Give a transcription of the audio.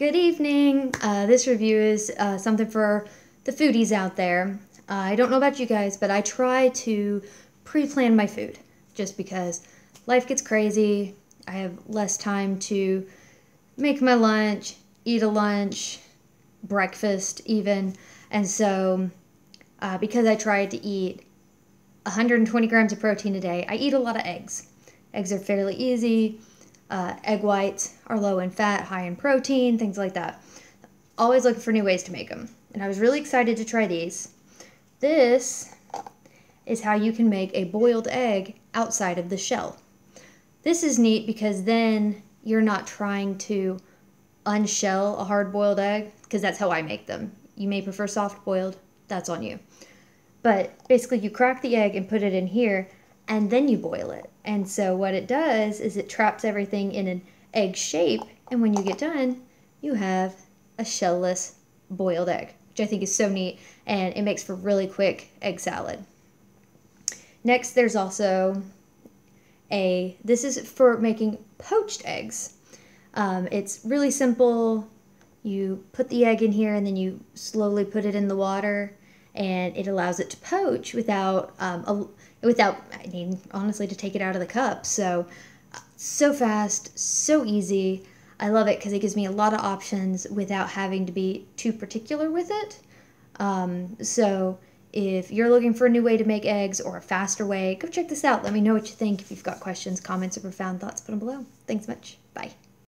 Good evening. Uh, this review is uh, something for the foodies out there. Uh, I don't know about you guys, but I try to pre plan my food just because life gets crazy. I have less time to make my lunch, eat a lunch, breakfast, even. And so, uh, because I try to eat 120 grams of protein a day, I eat a lot of eggs. Eggs are fairly easy. Uh, egg whites are low in fat, high in protein, things like that. Always looking for new ways to make them. And I was really excited to try these. This is how you can make a boiled egg outside of the shell. This is neat because then you're not trying to unshell a hard boiled egg, because that's how I make them. You may prefer soft boiled, that's on you. But basically, you crack the egg and put it in here, and then you boil it. And so what it does is it traps everything in an egg shape, and when you get done, you have a shellless boiled egg, which I think is so neat, and it makes for really quick egg salad. Next, there's also a, this is for making poached eggs. Um, it's really simple. You put the egg in here and then you slowly put it in the water and it allows it to poach without um, a, without I mean honestly to take it out of the cup. So so fast, so easy. I love it because it gives me a lot of options without having to be too particular with it. Um, so if you're looking for a new way to make eggs or a faster way, go check this out. Let me know what you think. If you've got questions, comments, or profound thoughts, put them below. Thanks much. Bye.